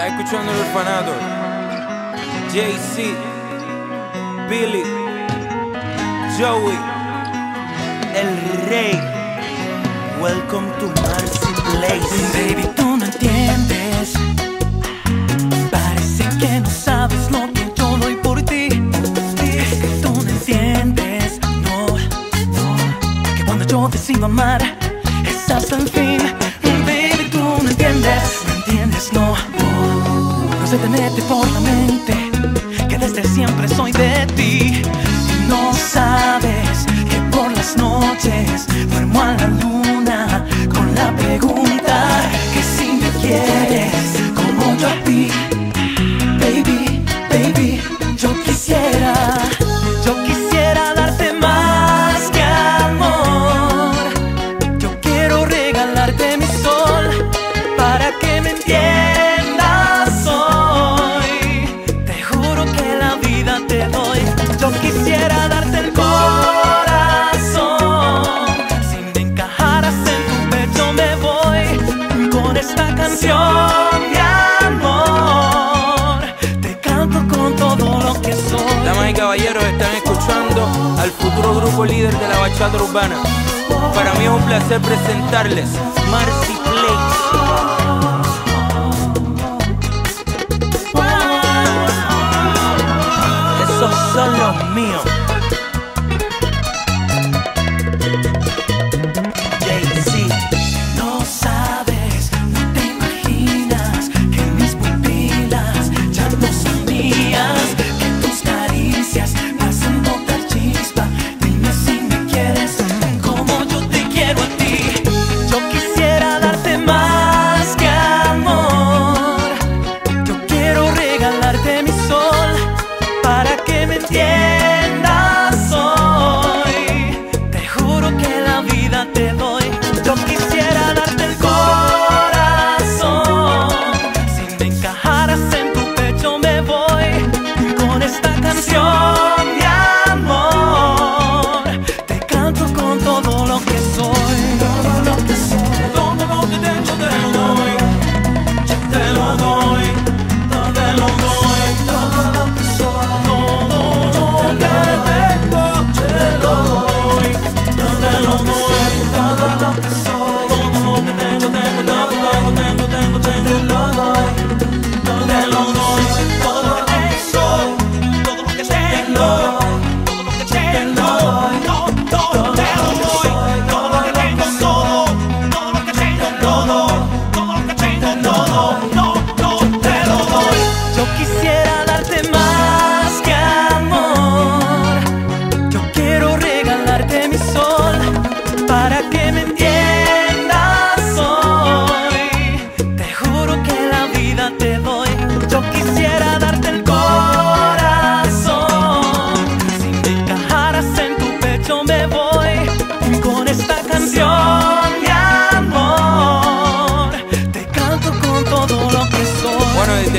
Está escuchando el orfanato. JC, Billy, Joey, el rey. Welcome to Marcy Place. de ti. caballeros están escuchando al futuro grupo líder de la bachata urbana. Para mí es un placer presentarles Marcy Play. son los míos.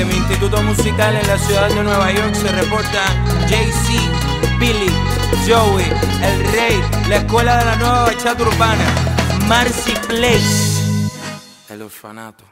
De mi instituto musical en la ciudad de Nueva York se reportan Jay-Z, Billy, Joey, El Rey, la Escuela de la Nueva Bachata Urbana, Marcy Place, el orfanato.